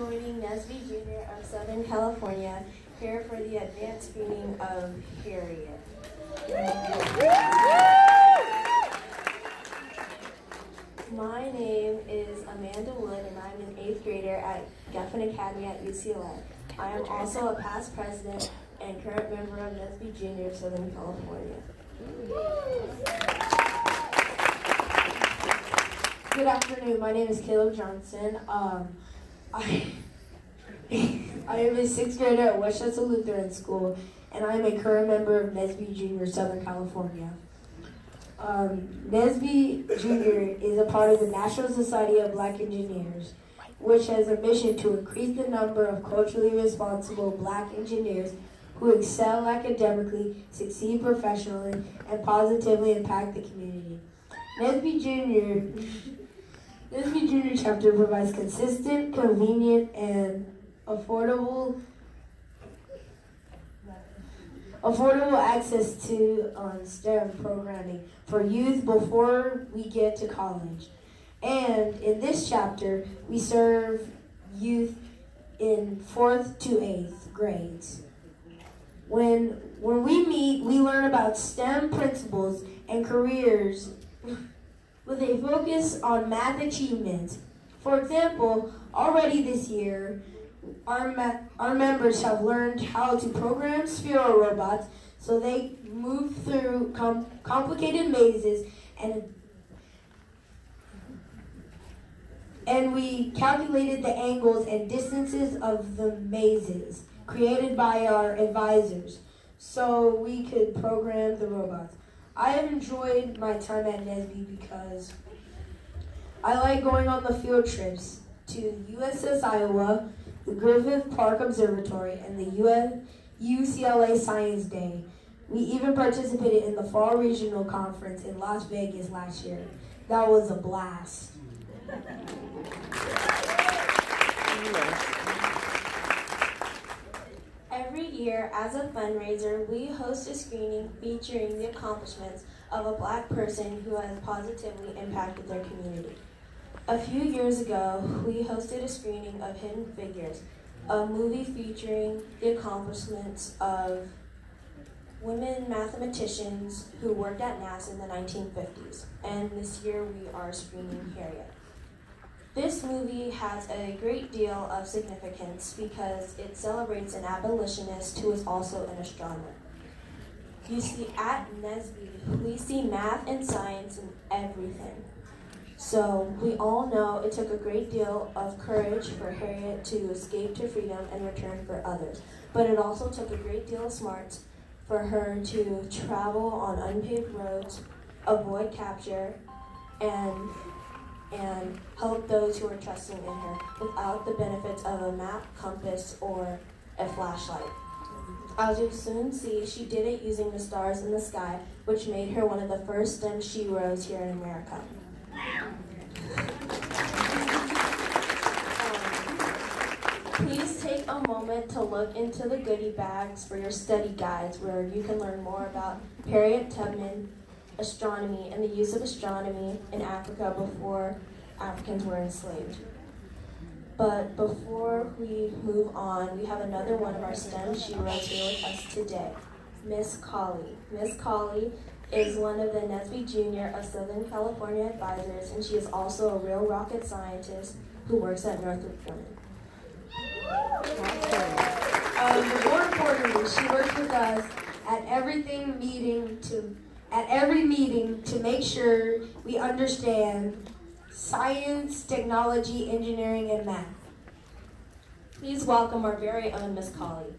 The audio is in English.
joining NSBE Jr. of Southern California here for the advanced screening of Harriet. My name is Amanda Wood and I'm an eighth grader at Geffen Academy at UCLA. I am also a past president and current member of NSBE Jr. of Southern California. Good afternoon. My name is Caleb Johnson. Um, I, I am a sixth grader at Westchester Lutheran School, and I am a current member of NSBE Junior Southern California. Um, NSBE Junior is a part of the National Society of Black Engineers, which has a mission to increase the number of culturally responsible black engineers who excel academically, succeed professionally, and positively impact the community. NSBE Junior NSBE Junior chapter provides consistent, convenient, and affordable affordable access to um, STEM programming for youth before we get to college. And in this chapter, we serve youth in fourth to eighth grades. When, when we meet, we learn about STEM principles and careers with a focus on math achievements. For example, already this year, our, our members have learned how to program Sphero robots so they move through com complicated mazes and and we calculated the angles and distances of the mazes created by our advisors so we could program the robots. I have enjoyed my time at NSBE because I like going on the field trips to USS Iowa, the Griffith Park Observatory, and the US UCLA Science Day. We even participated in the Fall Regional Conference in Las Vegas last year. That was a blast. Every year, as a fundraiser, we host a screening featuring the accomplishments of a black person who has positively impacted their community. A few years ago, we hosted a screening of Hidden Figures, a movie featuring the accomplishments of women mathematicians who worked at NASA in the 1950s. And this year we are screening Harriet. This movie has a great deal of significance because it celebrates an abolitionist who is also an astronomer. You see, at NSBE, we see math and science in everything. So we all know it took a great deal of courage for Harriet to escape to freedom and return for others. But it also took a great deal of smarts for her to travel on unpaved roads, avoid capture, and and help those who are trusting in her without the benefits of a map, compass, or a flashlight. As you'll soon see, she did it using the stars in the sky, which made her one of the first STEM sheroes here in America. Um, please take a moment to look into the goodie bags for your study guides where you can learn more about Harriet Tubman, astronomy, and the use of astronomy in Africa before Africans were enslaved. But before we move on, we have another one of our STEM sheroes here with us today, Miss Colley. Miss Colley is one of the NSBE Jr. of Southern California advisors, and she is also a real rocket scientist who works at Northrop Grumman. Um, more importantly, she works with us at everything meeting to at every meeting to make sure we understand science, technology, engineering, and math. Please welcome our very own Miss Colley.